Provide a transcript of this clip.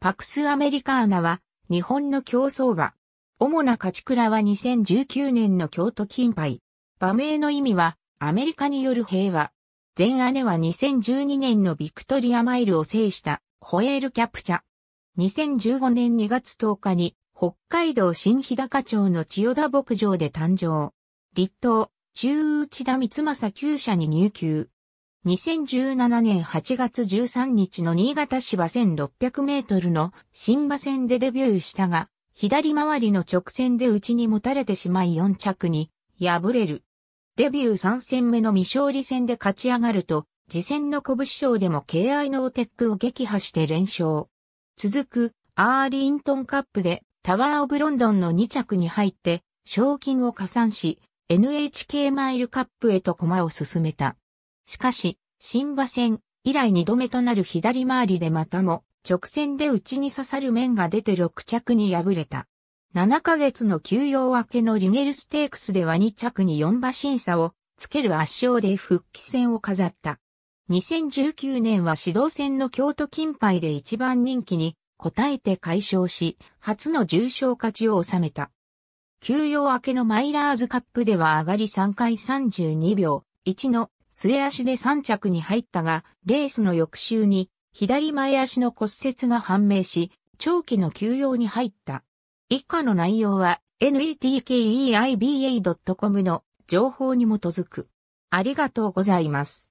パクスアメリカーナは日本の競走馬。主な勝ち倉は2019年の京都金杯。馬名の意味はアメリカによる平和。前姉は2012年のビクトリアマイルを制したホエールキャプチャ。2015年2月10日に北海道新日高町の千代田牧場で誕生。立東、中内田光正厩舎に入厩。2017年8月13日の新潟芝1600メートルの新馬戦でデビューしたが、左回りの直線で内に持たれてしまい4着に敗れる。デビュー3戦目の未勝利戦で勝ち上がると、次戦の拳賞でも敬愛のオテックを撃破して連勝。続くアーリントンカップでタワーオブロンドンの2着に入って賞金を加算し NHK マイルカップへと駒を進めた。しかし、新馬戦以来2度目となる左回りでまたも直線で内に刺さる面が出て6着に敗れた。7ヶ月の休養明けのリゲルステークスでは2着に4馬審査をつける圧勝で復帰戦を飾った。2019年は指導戦の京都金杯で一番人気に応えて解消し、初の重賞勝ちを収めた。休養明けのマイラーズカップでは上がり3回32秒1の末足で3着に入ったが、レースの翌週に左前足の骨折が判明し、長期の休養に入った。以下の内容は netkeiba.com の情報に基づく。ありがとうございます。